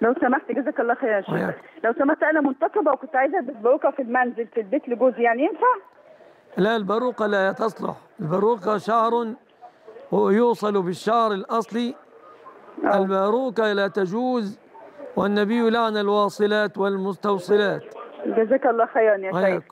لو سمحت جزاك الله خير يا شيخ. لو سمحت أنا منتقبة وكنت عايزة البس باروكه في المنزل في البيت لجوزي. يعني ينفع؟ لا الباروكة لا تصلح. الباروكة شعر ويوصل بالشعر الأصلي. آه. الباروكة لا تجوز والنبي لعن الواصلات والمستوصلات. جزاك الله خيرا يا شيخ.